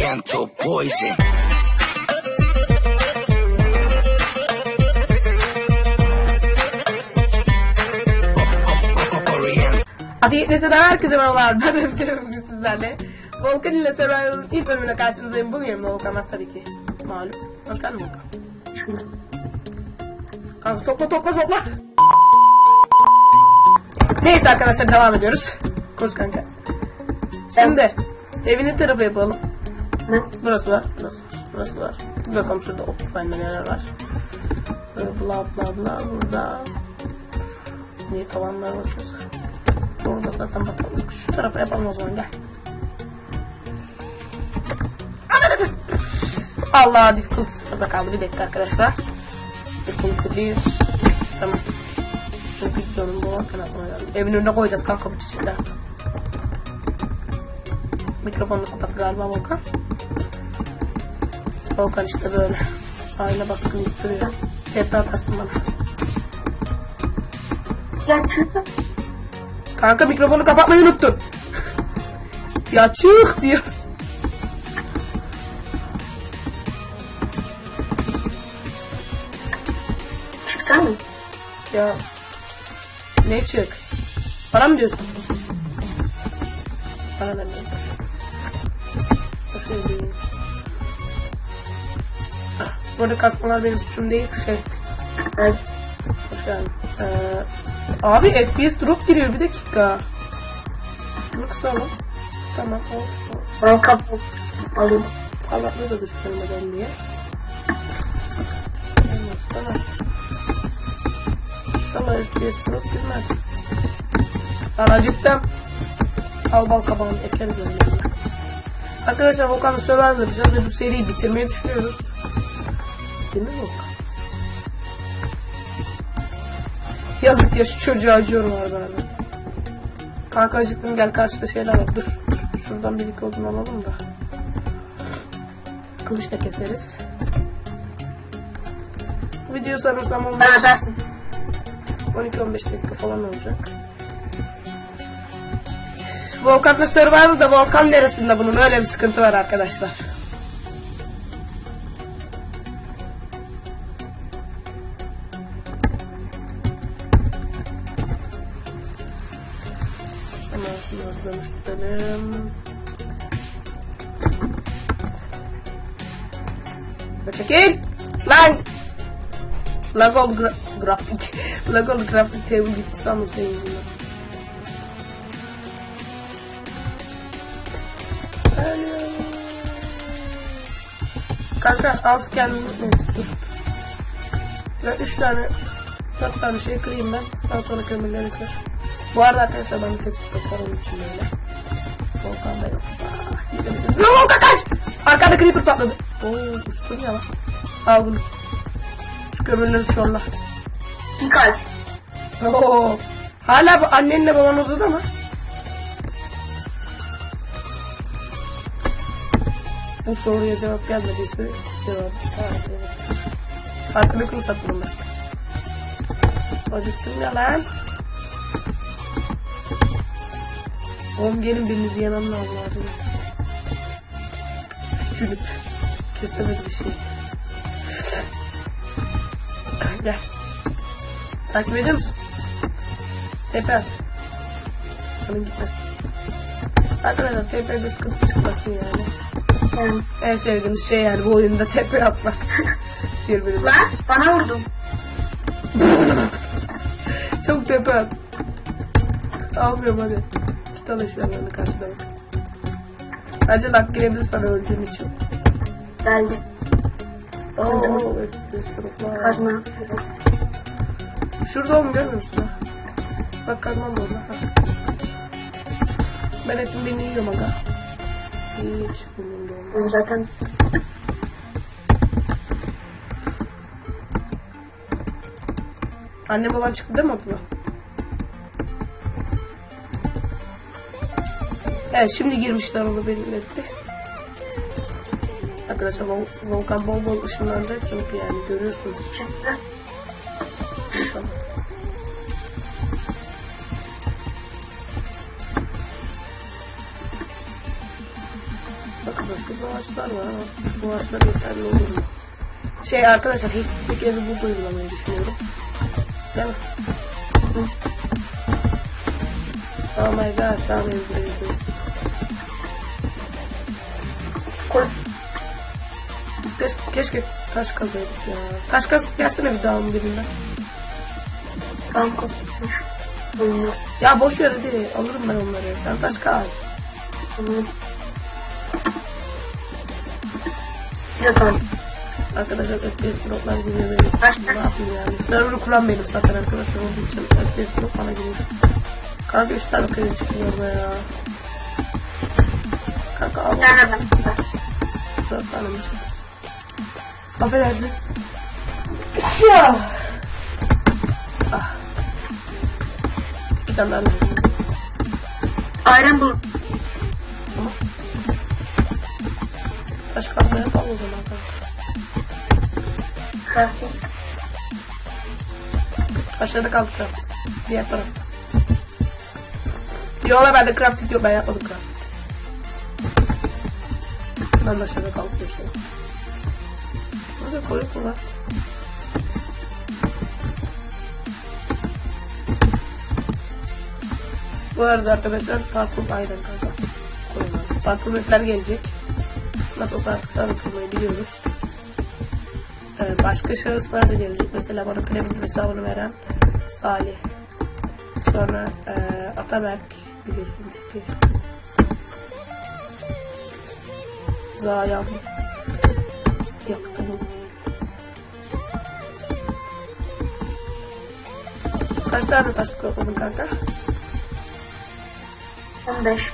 Oriental poison. Ati Nesne'den herkese merhabalar. Ben Öfke bugün sizlerle. Volkan ile Survival'ın ilk bölümüne karşınızdayım. Bugün yanımda Volkan var tabii ki. Malum. Hoş geldin Volkan. Kanka topla topla topla. Neyse arkadaşlar devam ediyoruz. Koş kanka. Şimdi evinin tarafı yapalım. Ne? Burası var, burası var, burası var. Bir bakalım şurada Optifine'da neler var. Böyle bla bla bla burada. Niye tavanlar bakıyorsa. Orada zaten bakalım. Şu tarafa yapalım o zaman gel. Ananı Allah difficulty sıfırda kaldı. Bir dakika arkadaşlar. Difficulty bir. Tamam. Çünkü videonun bu aklıma geldi. Evin önüne koyacağız kanka bu çiçekler. Mikrofonunu kapat galiba Volkan. Volkan işte böyle. Aile baskın yıktırıyor. Tepe atarsın bana. Kanka mikrofonu kapatmayı unuttun. ya çık diyor. Çıksana. Ya. Ne çık? Para mı diyorsun? Para vermiyorum. Hoş geldin. Bu arada kasmalar benim suçum değil. Şey, Evet. hoş geldin. Ee, abi FPS drop giriyor bir dakika. Şunu kısalım. Tamam. O, o. Ben kapı alayım. Allah'la da düşürmeden diye. Olmaz, Tamam. İnşallah FPS drop girmez. Ben acıktım. Al bal kabağını ekeriz önlerine. Arkadaşlar Volkan'ı Survivor yapacağız ve bu seriyi bitirmeyi düşünüyoruz. Mi Volkan? Yazık ya şu çocuğa acıyorum var bana. Kanka acıktım gel karşıda şeyler var dur. Şuradan bir iki odun alalım da. Kılıç da keseriz. Bu video sanırsam olmaz. Ben ödersin. 12-15 dakika falan olacak. Volkan'la Survival'da Volkan neresinde bunun öyle bir sıkıntı var arkadaşlar. Ve Çekil! Lan! Lag gra grafik. Lag grafik table gitti sandım senin. Kanka al kendini dur. Ve 3 tane 4 tane şey kırayım ben. Daha sonra kömürleri kır. Bu arada arkadaşlar ben tek onun için böyle. Volkan da yoksa. Volkan kaç! Arkada creeper patladı. Oo uçtum ya lan. Al bunu. Şu kömürleri çorla. Bir kalp. Oo. Hala annenle baban odada mı? Bu soruya cevap gelmediyse cevap. Farklı kılıç atılmaz. Acıktım ya lan. Oğlum gelin birinizi yemem lazım acil. Gülüp. Kesemedi bir şey. Gel. Takip ediyor musun? Tepe at. Canım gitmesin. Arkadaşlar tepede sıkıntı çıkmasın yani. Yani. En sevdiğimiz şey yani bu oyunda tepe atmak. Birbirine. Lan bana vurdun. Çok tepe at. Almıyorum hadi. Karşıda bak. Bence lak girebilir sana öldüğün için. Geldi. Oo, Kazma. Şurada oğlum görmüyor musun? Bak kazmam da orada. ha. Ben etim beni yiyorum aga. Hiç umurumda olmaz. Zaten Anne baban çıktı değil mi okula? Evet şimdi girmişler onu belirletti. Arkadaşlar Vol- Volkan bol bol ışınlandı çünkü yani görüyorsunuz. Bakın başka bir ağaçlar var ama bu ağaçlar yeterli olur mu? Şey arkadaşlar Hexit'teki evi burada uygulamayı düşünüyorum. Değil. Oh my god, tamam evi buraya Keşke, taş kazaydık ya. Taş kazıp gelsene bir dağın birinden. Ben kopmuş. Ya boş ver hadi alırım ben onları. Sen taş kaz. Oyunu. Yok abi. Arkadaşlar FPS droplar geliyor benim. Ne yapayım yani? Server'ı kuran benim zaten arkadaşlar olduğu için FPS drop bana geliyor. Kanka 3 tane kredi çıkıyor orada ya. Kanka al. Bir tane ben. 4 tane mi çıktı? Affedersiniz. Ya. Ah. İki tane daha lazım. Ayran bul. Taş kazma yapalım o zaman. Crafting. Aşağıda kaldı craft. Diğer tarafta. Yok lan bende crafting yok ben yapmadım craft. Ben de aşağıda kaldım yoksa. Koy koy lan. Bu arada arkadaşlar parkur aynen kanka. Koyun abi. Parkur mapler gelecek. Nasıl olsa artık sana kurmayı biliyoruz. Ee, başka şahıslar da gelecek. Mesela bana Clement hesabını veren Salih. Sonra e, Ataberk biliyorsunuz ki. Zayan. Kaç tane taş topladın kanka? 15.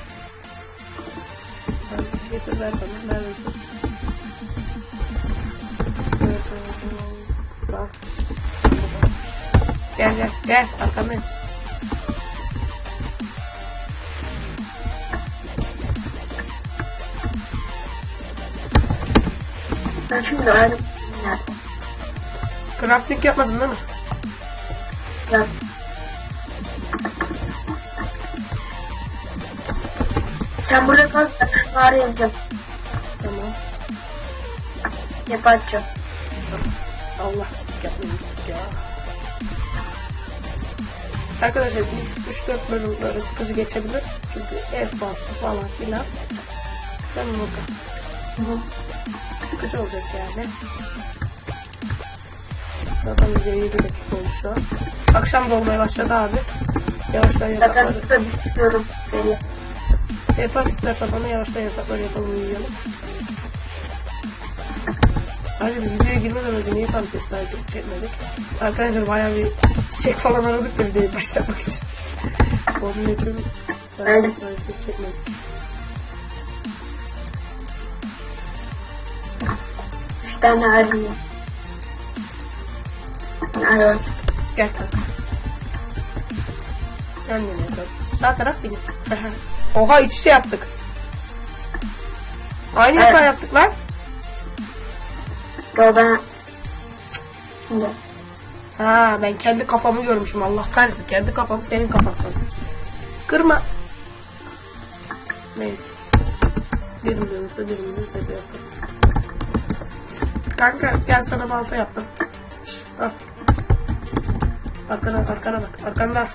Ben getir ver bana. Neredesin? Bak. Gel gel gel arkamdayım. Ben şimdi nerede? Crafting yapmadın değil mi? Ya. Sen burada kal, şunları yapacağım. Tamam. Yapacağım. Allah sık yapmayın ya. Arkadaşlar ilk 3-4 bölüm böyle sıkıcı geçebilir. Çünkü ev bastı falan filan. Ben bakalım. Sıkıcı olacak yani. Zaten bize 7 dakika oldu şu an. Akşam da olmaya başladı abi. Yavaştan Zaten yatakları. burada Belli. Yatak istersen bana yavaştan yatakları yapalım uyuyalım. Abi biz videoya girmeden önce niye tam ses takip çekmedik? Arkadaşlar bayağı bir çiçek falan aradık da videoyu başlamak için. Onun için bayağı bir ses çekmedik. Üç tane var. Ayran. Gel kanka. Yan yana yatalım. Sağ taraf benim. Oha iç içe yaptık. Aynı Evet. yatağı yaptık lan. Yo ben... Şimdi. Ha ben kendi kafamı görmüşüm Allah kahretsin. Kendi kafamı senin kafan sandım. Kırma. Neyse. Birbirimize birbirimize de yapalım. Kanka gel sana balta yaptım. Al. Arkana, arkana bak. Arkanda.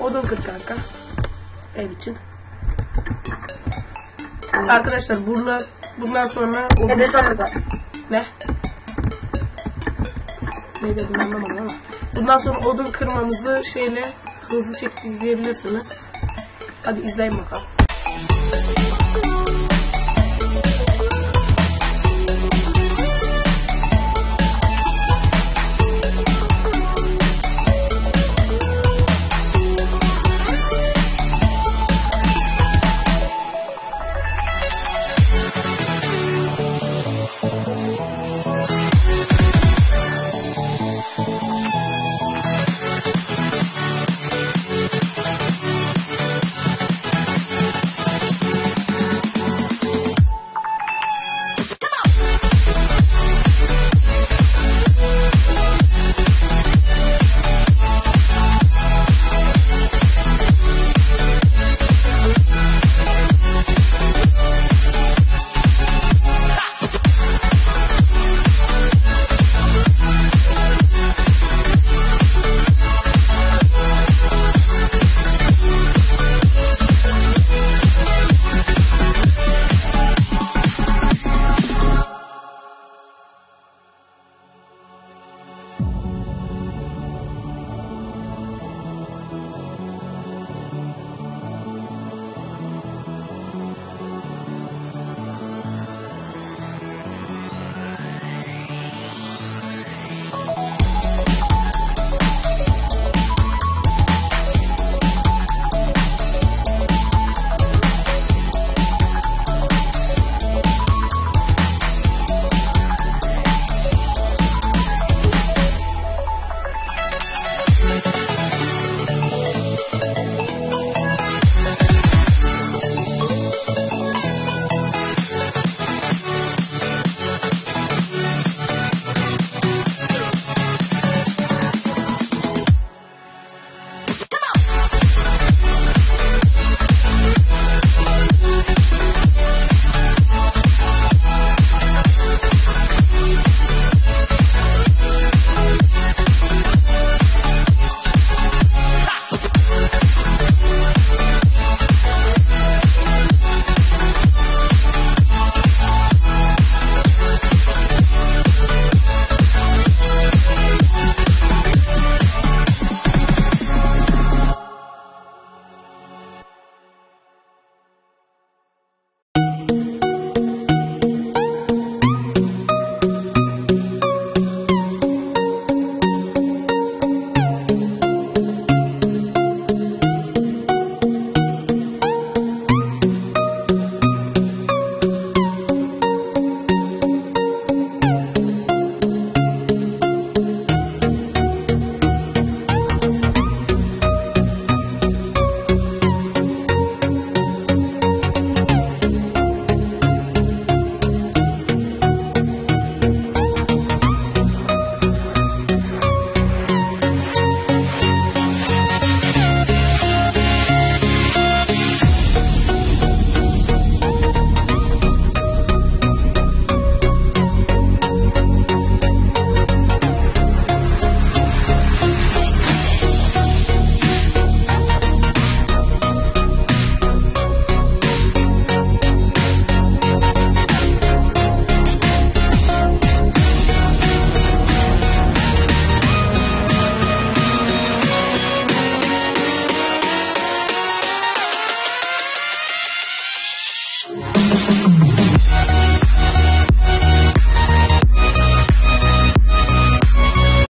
Odun kır kanka. Ev için. Arkadaşlar bunlar bundan sonra sonra da. Ne? Ne dedim anlamadım ama. Bundan sonra odun kırmamızı şeyle hızlı şekilde izleyebilirsiniz. Hadi izleyin bakalım.